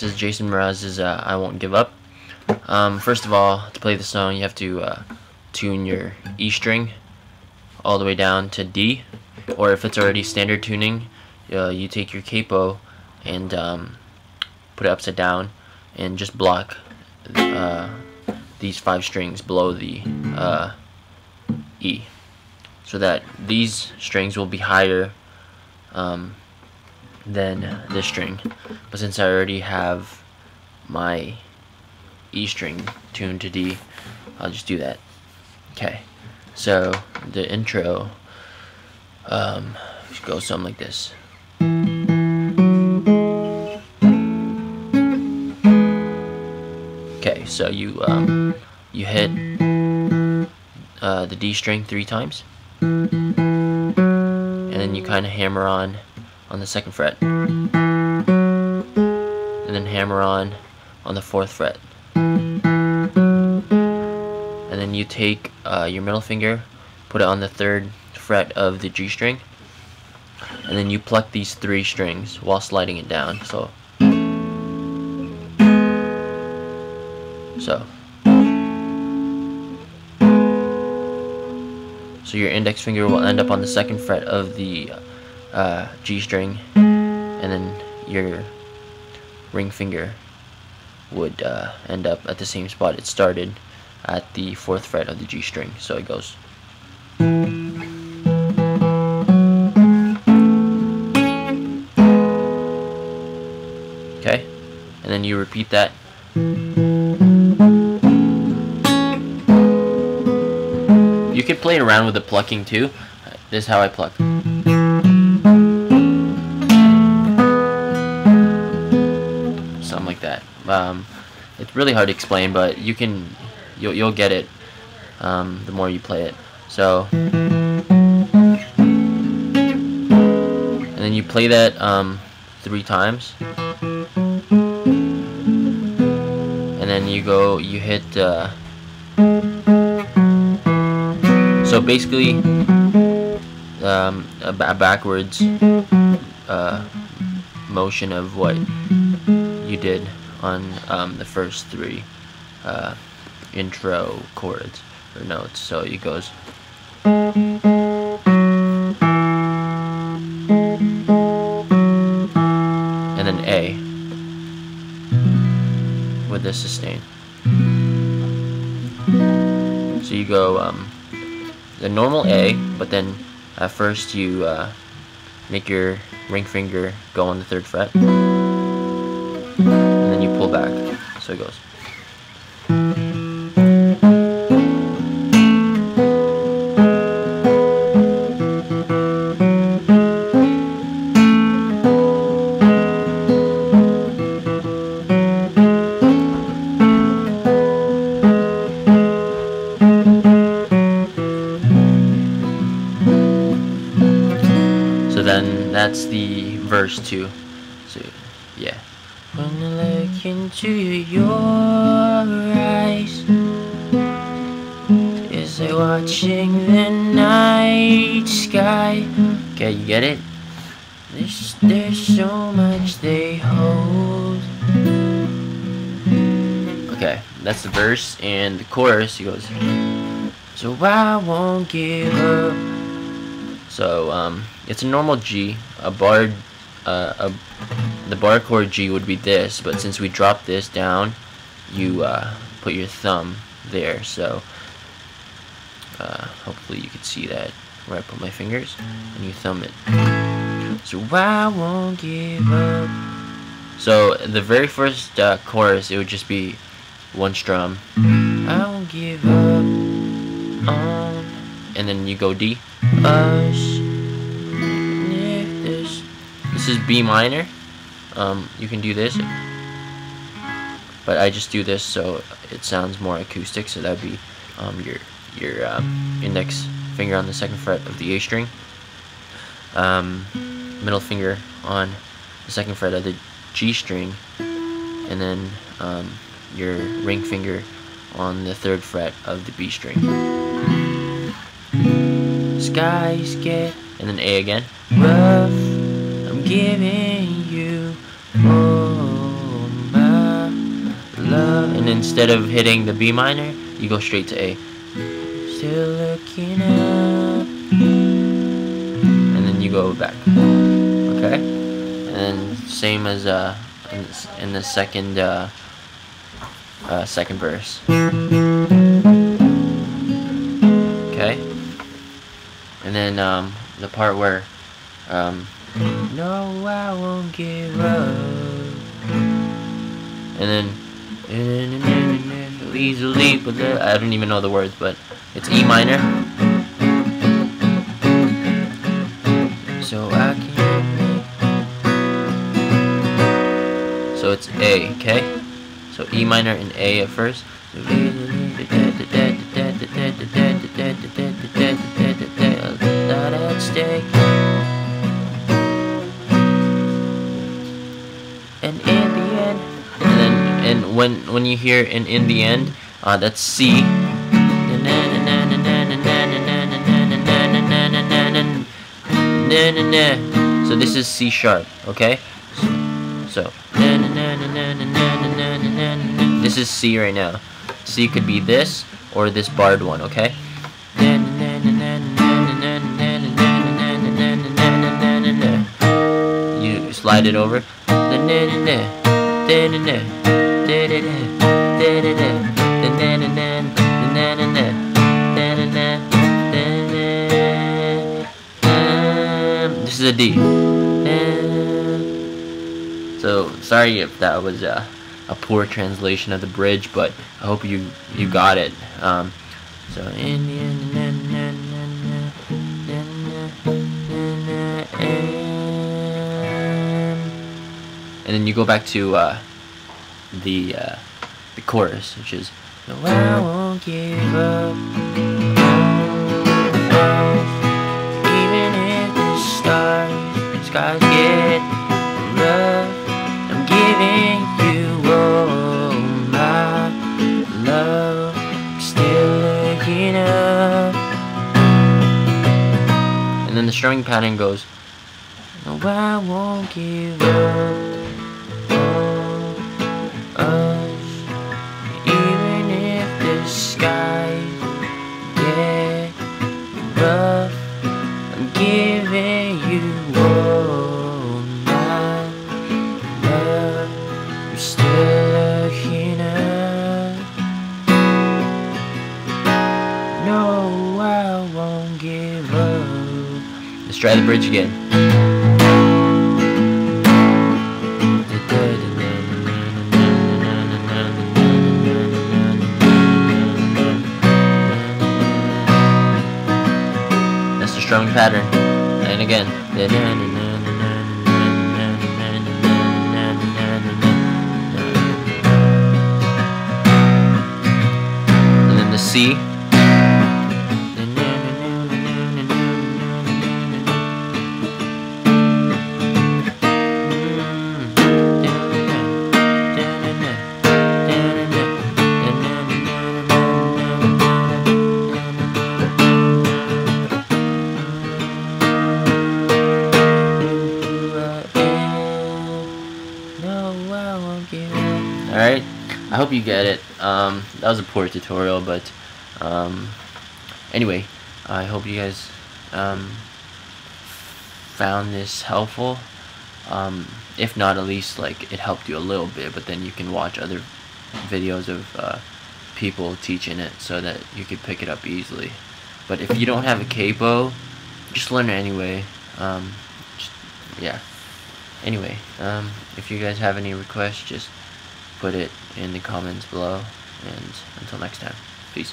This is Jason Mraz's uh, I Won't Give Up. Um, first of all, to play the song, you have to uh, tune your E string all the way down to D, or if it's already standard tuning, uh, you take your capo and um, put it upside down and just block uh, these five strings below the uh, E, so that these strings will be higher um, than this string. But since I already have my E string tuned to D, I'll just do that. Okay, so the intro um, goes something like this. Okay, so you um, you hit uh, the D string three times, and then you kind of hammer on on the second fret. And then hammer on on the fourth fret. And then you take uh, your middle finger put it on the third fret of the G string and then you pluck these three strings while sliding it down. So so. So your index finger will end up on the second fret of the uh, G string and then your ring finger would uh, end up at the same spot it started at the fourth fret of the G string so it goes. Okay and then you repeat that. You could play around with the plucking too. This is how I pluck Um, it's really hard to explain, but you can, you'll, you'll get it um, the more you play it. So, and then you play that um, three times, and then you go, you hit. Uh, so basically, um, a, a backwards uh, motion of what you did on um, the first three uh, intro chords or notes. So it goes. And then A with the sustain. So you go um, the normal A, but then at first you uh, make your ring finger go on the third fret pull back. So it goes. So then that's the verse 2. So yeah. Into your eyes. Is like watching the night sky? Okay, you get it? There's, there's so much they hold. Okay, that's the verse and the chorus. He goes So I won't give up. So um it's a normal G, a bar uh, a the bar chord G would be this, but since we dropped this down, you uh, put your thumb there. So uh, hopefully you can see that where I put my fingers, and you thumb it. So I won't give up. So the very first uh, chorus, it would just be one strum. I won't give up and then you go D. Us. This is B minor. Um, you can do this. But I just do this so it sounds more acoustic so that would be um, your your um, index finger on the second fret of the A string. Um, middle finger on the second fret of the G string. And then um, your ring finger on the third fret of the B string. Skies get and then A again. Rough giving you all my love. And instead of hitting the B minor you go straight to A. Still looking up. And then you go back. Okay? And same as uh in the second uh, uh second verse. Okay? And then um the part where um no I won't give up. And then easily but I don't even know the words but it's E minor. So I can so it's A okay? So E minor and A at first And in the end, and then and when when you hear an in the end, uh, that's C. So this is C sharp, okay? So this is C right now. C could be this or this barred one, okay? You slide it over. This is a D. So sorry if that was a, a poor translation of the bridge, but I hope you you got it. Um, so in the and then you go back to uh, the uh, the chorus, which is No, I won't give up. Even if the skies get rough, I'm giving you all my love. Still looking up. And then the strumming pattern goes No, I won't give up. Give up. Let's try the bridge again. That's the strumming pattern and again. And then the C. Alright, I hope you get it. Um, that was a poor tutorial, but um, anyway, I hope you guys um, found this helpful. Um, if not, at least like it helped you a little bit, but then you can watch other videos of uh, people teaching it so that you could pick it up easily. But if you don't have a capo, just learn it anyway. Um, just, yeah. Anyway, um, if you guys have any requests, just put it in the comments below. And until next time, peace.